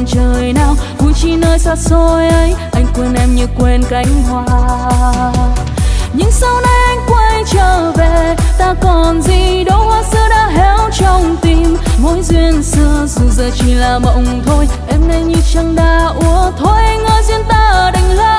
tận trời nào vui chi nơi xa xôi ấy, anh quên em như quên cánh hoa. Nhưng sau này anh quay trở về, ta còn gì đâu, hoa xưa đã héo trong tim. Mối duyên xưa dù giờ chỉ là mộng thôi, em nay như chẳng đã úa thôi. Ngỡ duyên ta đành lỡ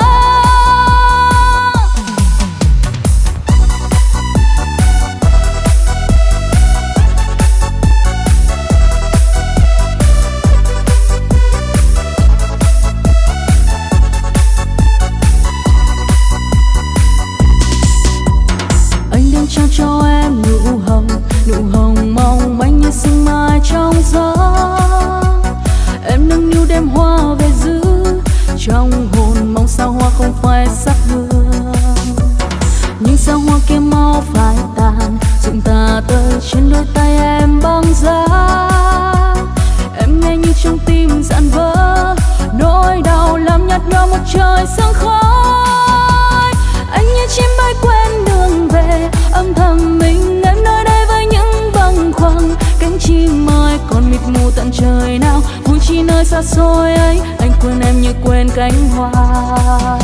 rồi ấy, anh quên em như quên cánh hoa.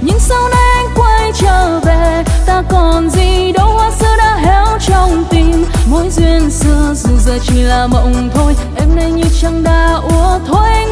Nhưng sau này anh quay trở về, ta còn gì đâu, hoa xưa đã héo trong tim. Mối duyên xưa dù giờ chỉ là mộng thôi, em nay như chẳng đã úa thôi.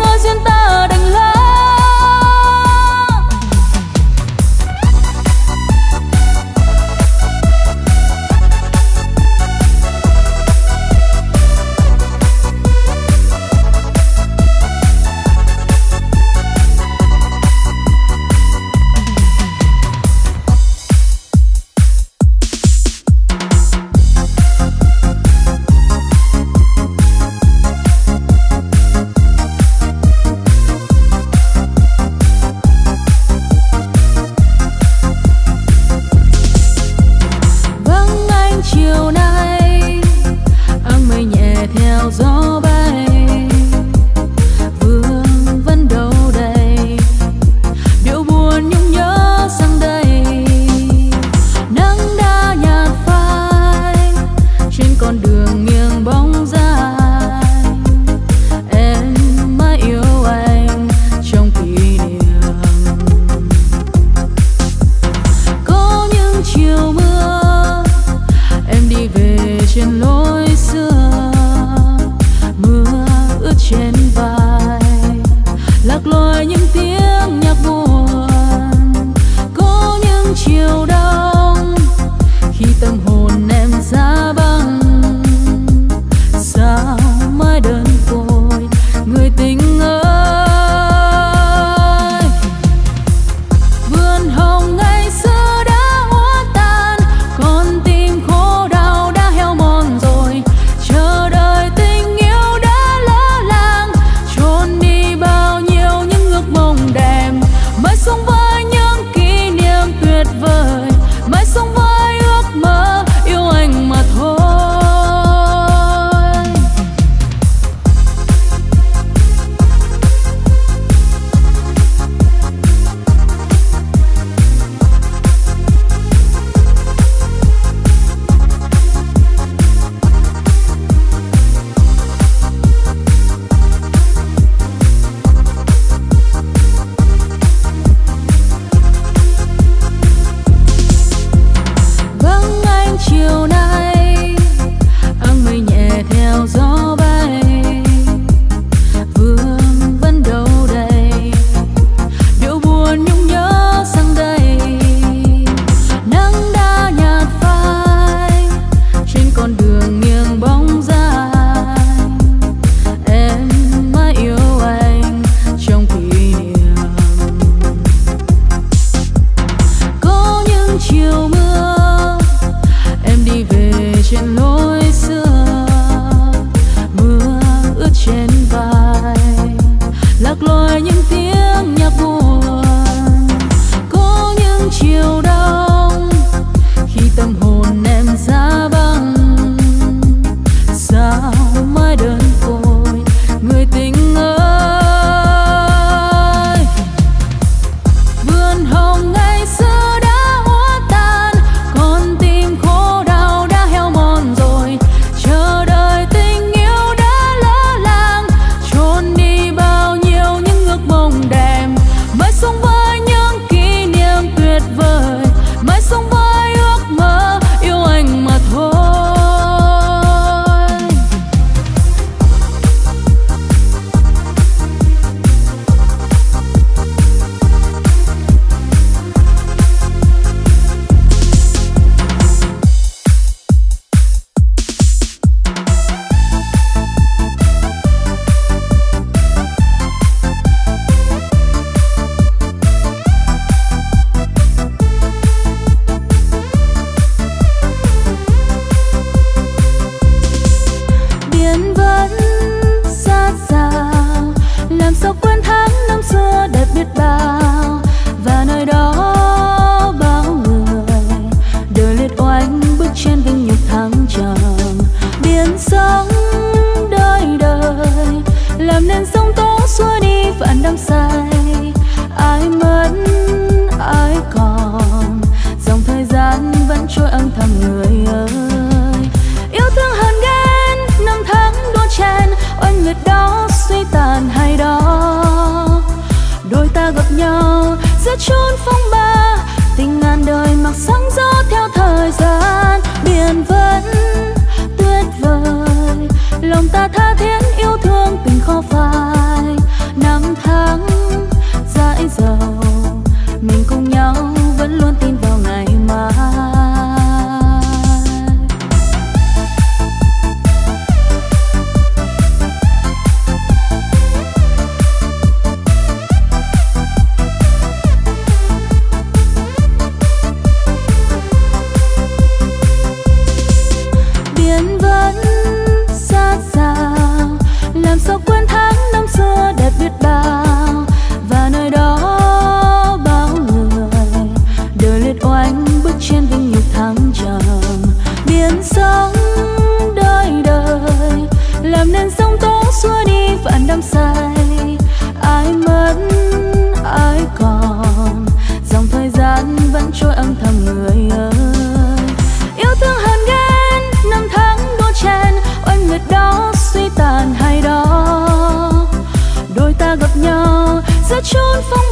giữa chốn phong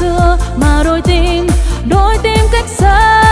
xưa mà đôi tim đôi tim cách xa.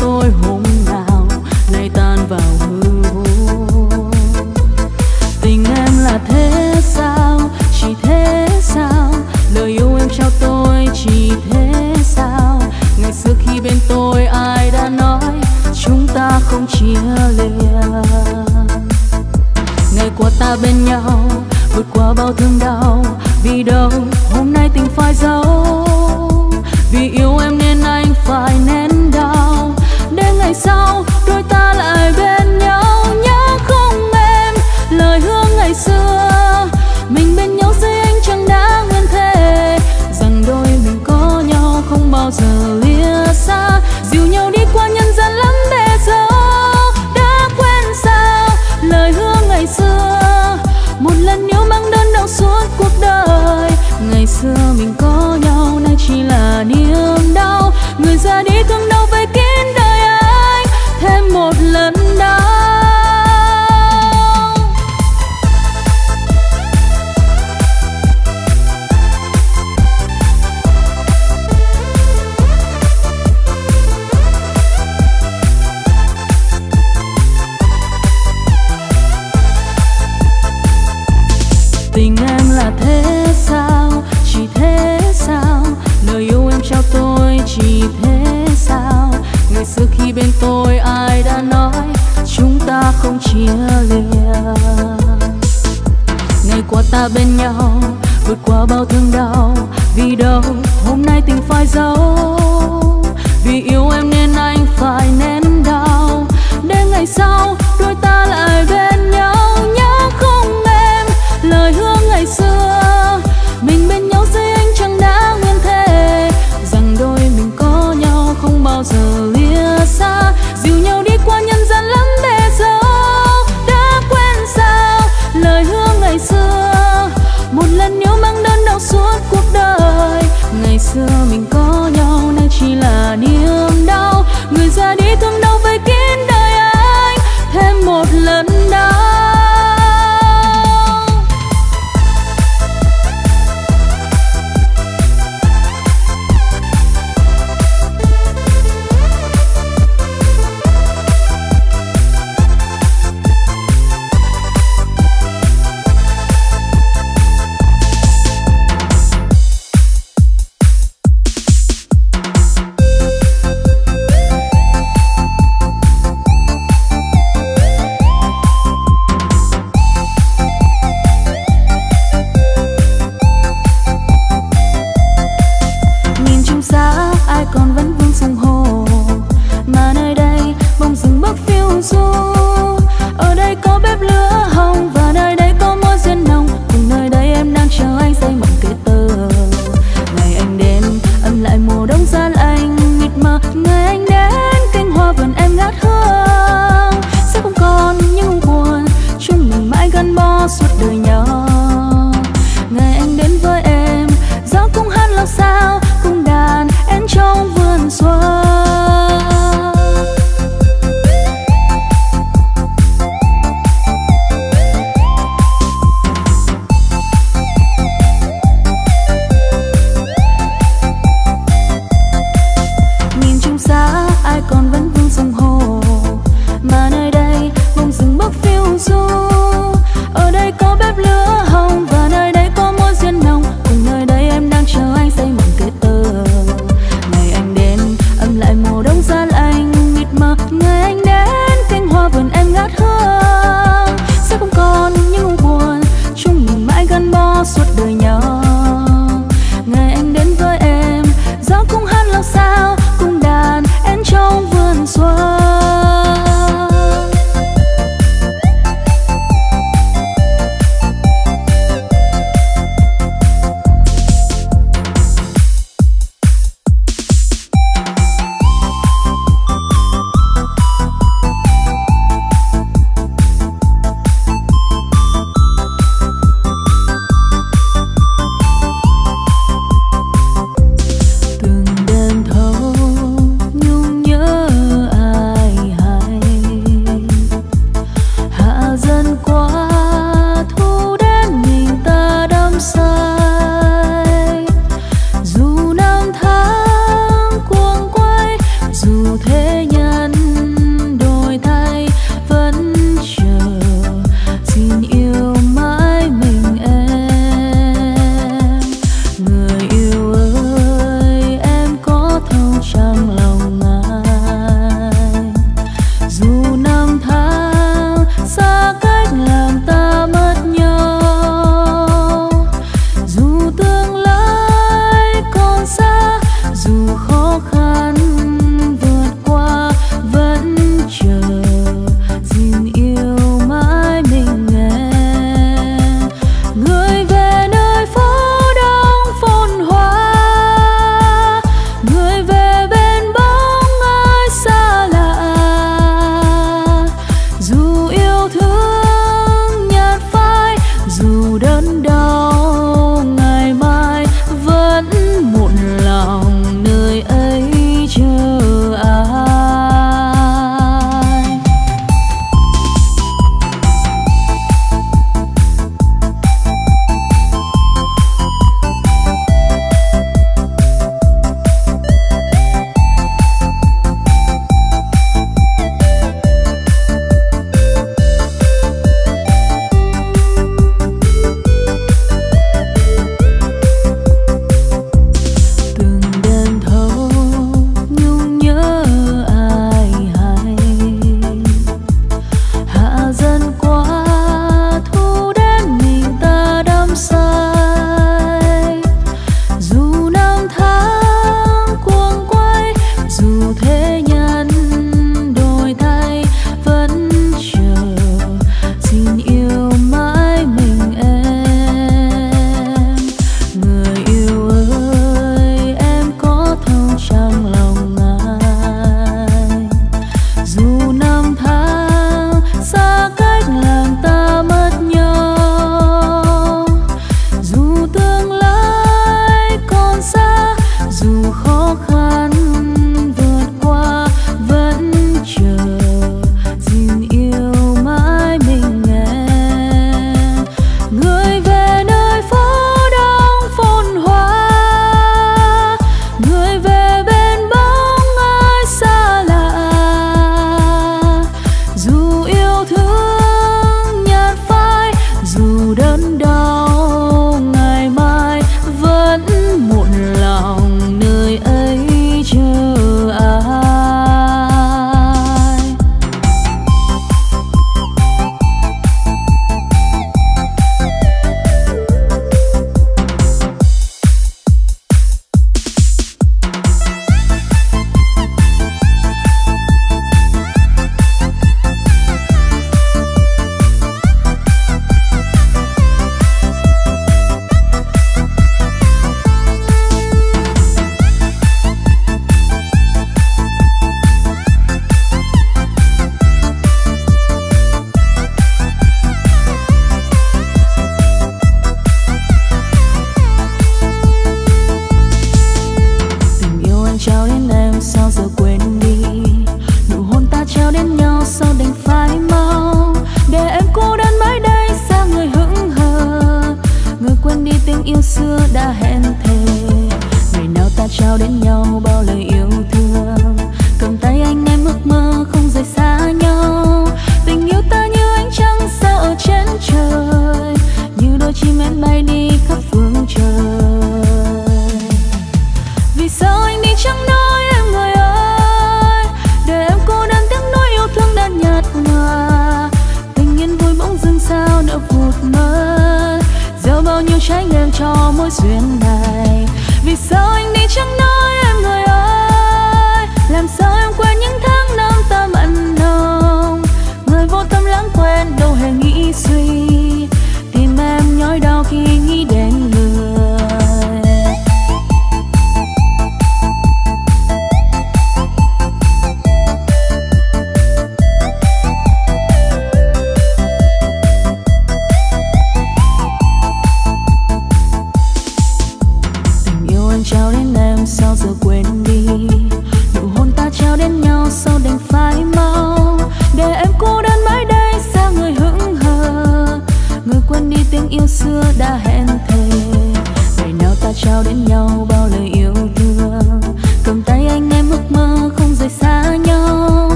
Tôi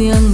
mộng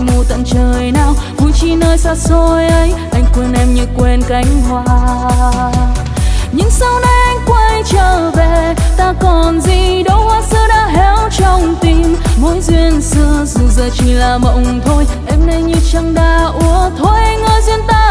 mù tận trời nào, vui chi nơi xa xôi ấy, anh quên em như quên cánh hoa. Nhưng sau này anh quay trở về, ta còn gì đâu, hoa xưa đã héo trong tim. Mối duyên xưa dù giờ chỉ là mộng thôi, em nay như chẳng đã úa thôi ngỡ duyên ta